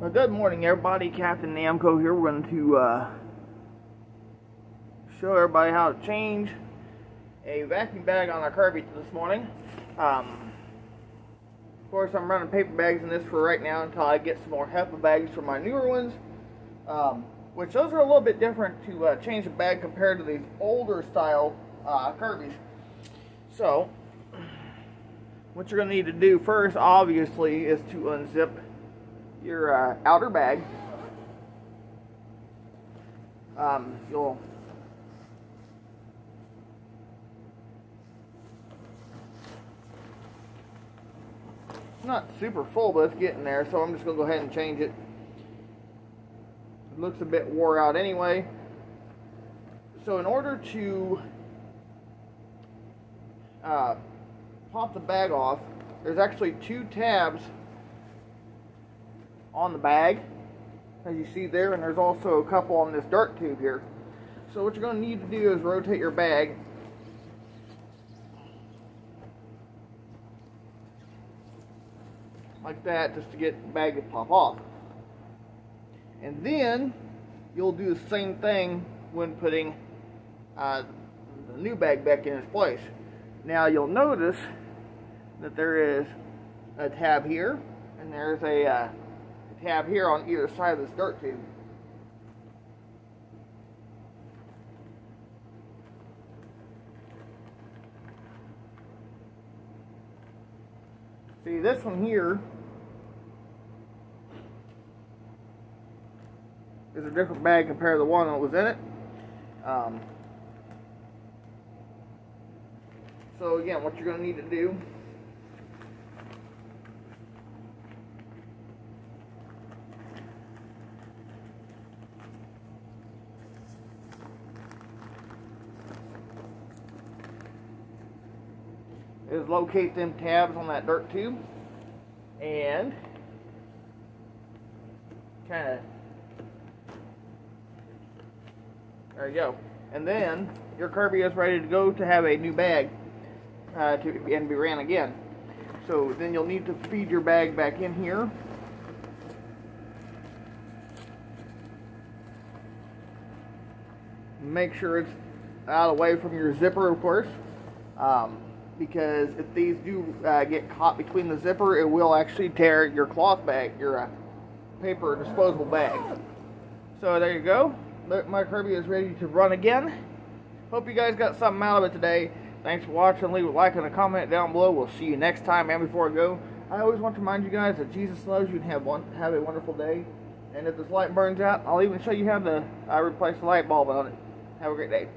Well, good morning, everybody. Captain Namco here. We're going to uh, show everybody how to change a vacuum bag on our Kirby this morning. Um, of course, I'm running paper bags in this for right now until I get some more HEPA bags for my newer ones, um, which those are a little bit different to uh, change the bag compared to these older style uh, Kirby's. So, what you're going to need to do first, obviously, is to unzip your uh, outer bag. Um, you'll not super full, but it's getting there, so I'm just going to go ahead and change it. It looks a bit wore out anyway. So in order to uh, pop the bag off, there's actually two tabs on the bag, as you see there, and there's also a couple on this dart tube here. So what you're going to need to do is rotate your bag like that just to get the bag to pop off. And then you'll do the same thing when putting uh, the new bag back in its place. Now you'll notice that there is a tab here and there's a uh, tab here on either side of this dirt tube. See, this one here is a different bag compared to the one that was in it. Um, so again, what you're going to need to do is locate them tabs on that dirt tube and kind of there you go. And then your Kirby is ready to go to have a new bag uh, to and be ran again. So then you'll need to feed your bag back in here. Make sure it's out of the way from your zipper of course. Um, because if these do uh, get caught between the zipper, it will actually tear your cloth bag, your uh, paper disposable bag. So there you go. My Kirby is ready to run again. Hope you guys got something out of it today. Thanks for watching. Leave a like and a comment down below. We'll see you next time. And before I go, I always want to remind you guys that Jesus loves you and have one have a wonderful day. And if this light burns out, I'll even show you how to uh, replace the light bulb on it. Have a great day.